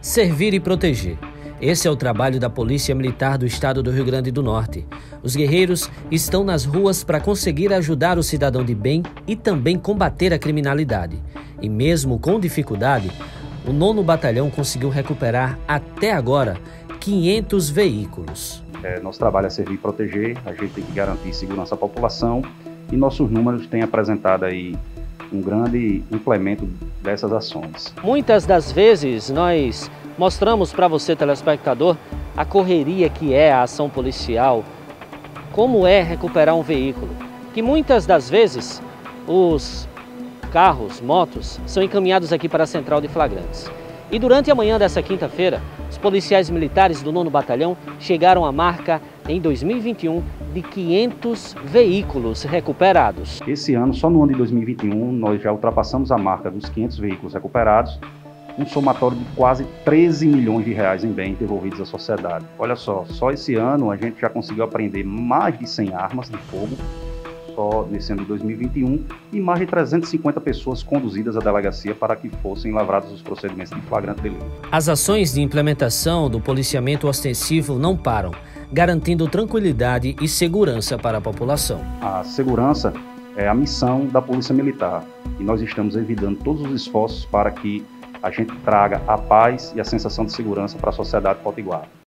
Servir e proteger. Esse é o trabalho da Polícia Militar do Estado do Rio Grande do Norte. Os guerreiros estão nas ruas para conseguir ajudar o cidadão de bem e também combater a criminalidade. E mesmo com dificuldade, o nono batalhão conseguiu recuperar até agora 500 veículos. É, nosso trabalho é servir e proteger, a gente tem que garantir segurança à população e nossos números têm apresentado aí um grande implemento dessas ações. Muitas das vezes nós mostramos para você, telespectador, a correria que é a ação policial, como é recuperar um veículo, que muitas das vezes os carros, motos, são encaminhados aqui para a central de flagrantes. E durante a manhã dessa quinta-feira, os policiais militares do 9 Batalhão chegaram à marca em 2021 de 500 veículos recuperados. Esse ano, só no ano de 2021, nós já ultrapassamos a marca dos 500 veículos recuperados um somatório de quase 13 milhões de reais em bens devolvidos à sociedade. Olha só, só esse ano a gente já conseguiu apreender mais de 100 armas de fogo, só nesse ano de 2021, e mais de 350 pessoas conduzidas à delegacia para que fossem lavrados os procedimentos de flagrante delito. As ações de implementação do policiamento ostensivo não param, garantindo tranquilidade e segurança para a população. A segurança é a missão da Polícia Militar e nós estamos evitando todos os esforços para que a gente traga a paz e a sensação de segurança para a sociedade potiguar.